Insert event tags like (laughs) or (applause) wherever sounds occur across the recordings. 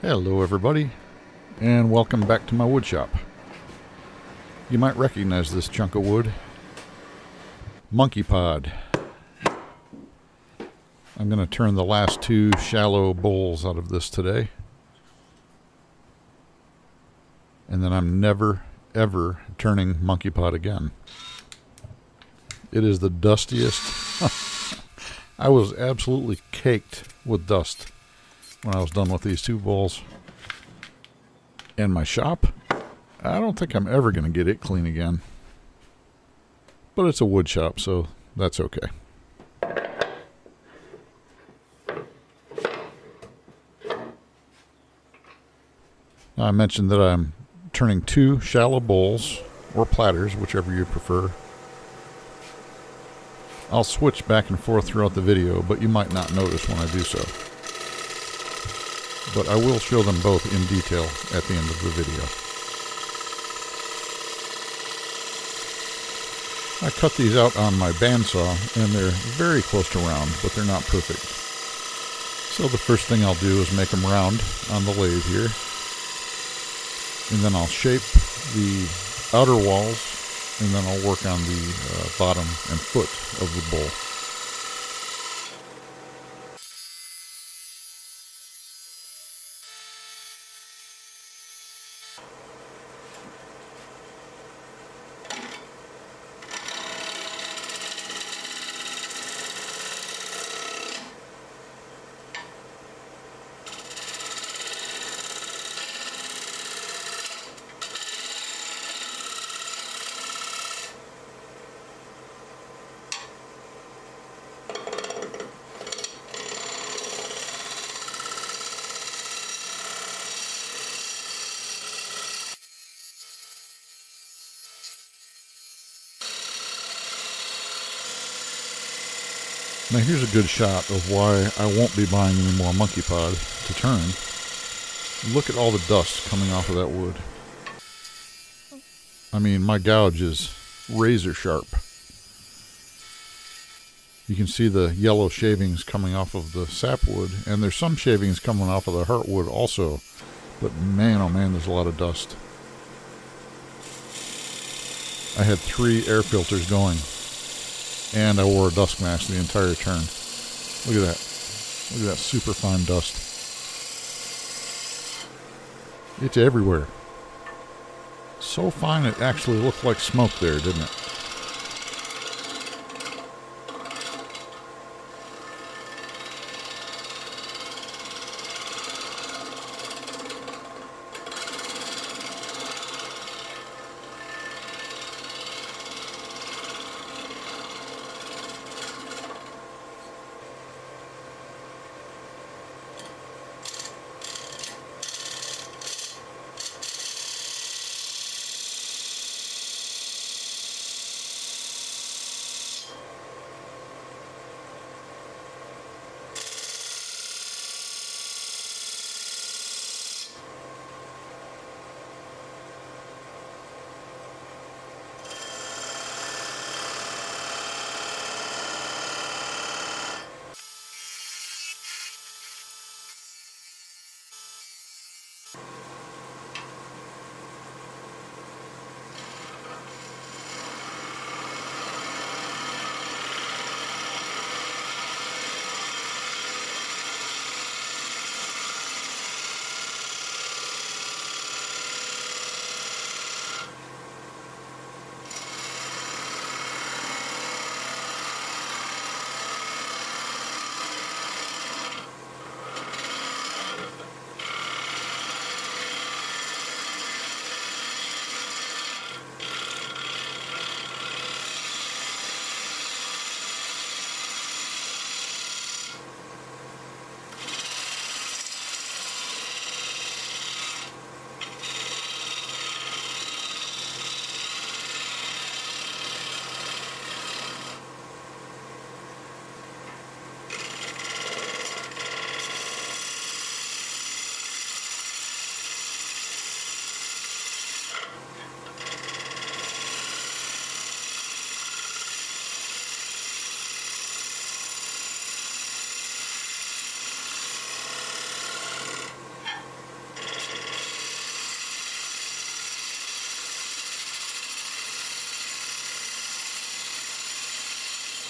Hello everybody and welcome back to my wood shop. You might recognize this chunk of wood. Monkey pod. I'm going to turn the last two shallow bowls out of this today. And then I'm never ever turning monkey pod again. It is the dustiest. (laughs) I was absolutely caked with dust when I was done with these two bowls. in my shop, I don't think I'm ever going to get it clean again. But it's a wood shop, so that's okay. I mentioned that I'm turning two shallow bowls or platters, whichever you prefer. I'll switch back and forth throughout the video, but you might not notice when I do so but I will show them both in detail at the end of the video. I cut these out on my bandsaw and they're very close to round, but they're not perfect. So the first thing I'll do is make them round on the lathe here. And then I'll shape the outer walls and then I'll work on the uh, bottom and foot of the bowl. Now here's a good shot of why I won't be buying any more Monkey Pod to turn. Look at all the dust coming off of that wood. I mean, my gouge is razor sharp. You can see the yellow shavings coming off of the sapwood, and there's some shavings coming off of the heartwood also. But man, oh man, there's a lot of dust. I had three air filters going and I wore a dust mask the entire turn. Look at that. Look at that super fine dust. It's everywhere. So fine it actually looked like smoke there, didn't it?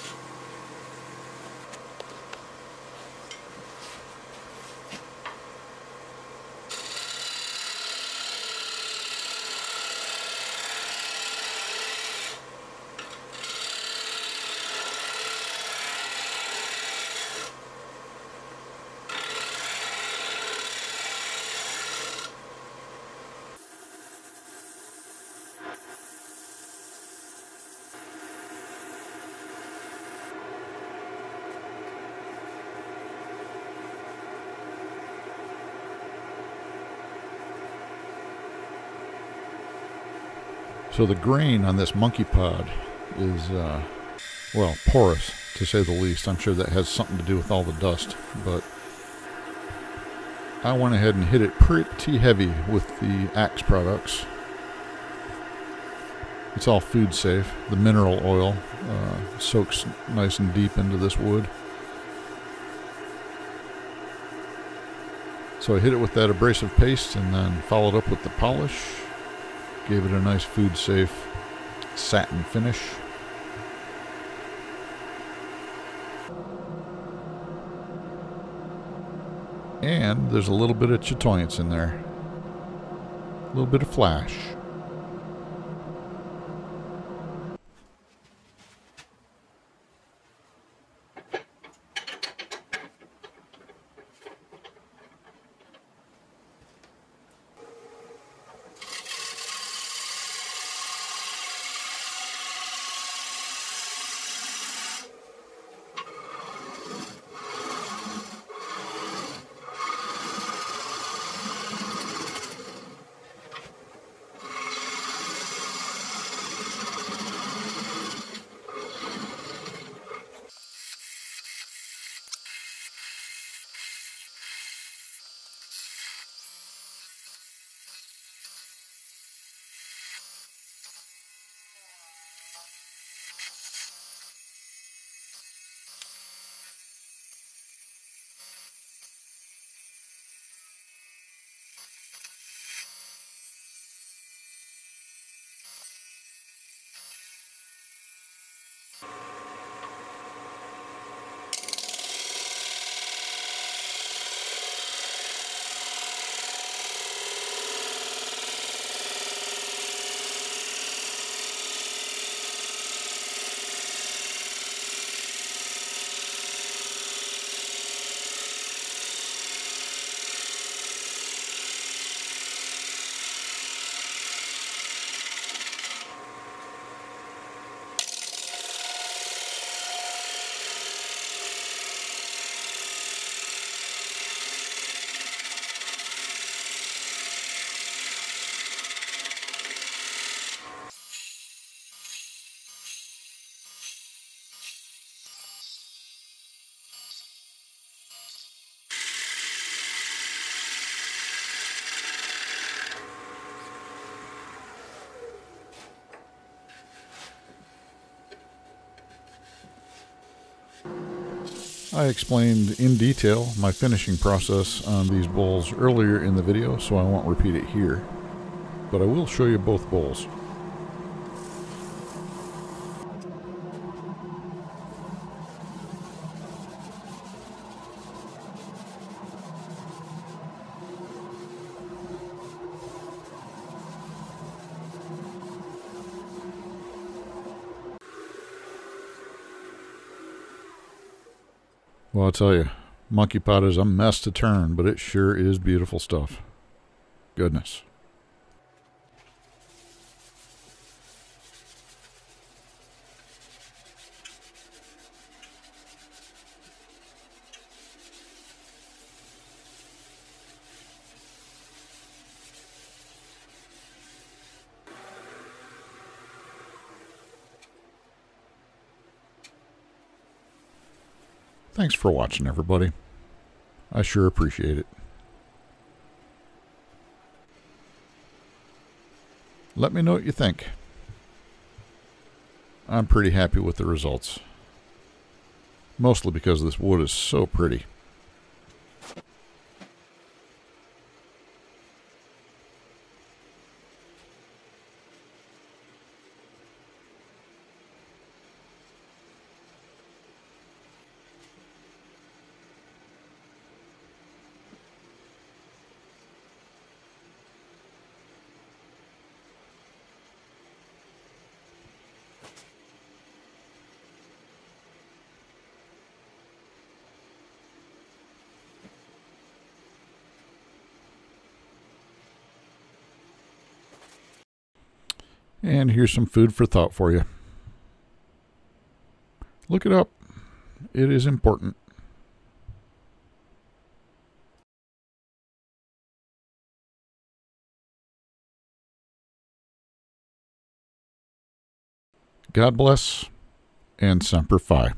much. So the grain on this monkey pod is, uh, well, porous to say the least. I'm sure that has something to do with all the dust, but I went ahead and hit it pretty heavy with the Axe products. It's all food safe. The mineral oil uh, soaks nice and deep into this wood. So I hit it with that abrasive paste and then followed up with the polish. Gave it a nice food safe satin finish. And there's a little bit of chatoyance in there. A little bit of flash. I explained in detail my finishing process on these bowls earlier in the video, so I won't repeat it here. But I will show you both bowls. Well, I'll tell you, monkey pod is a mess to turn, but it sure is beautiful stuff. Goodness. Thanks for watching, everybody. I sure appreciate it. Let me know what you think. I'm pretty happy with the results. Mostly because this wood is so pretty. And here's some food for thought for you. Look it up. It is important. God bless and Semper Fi.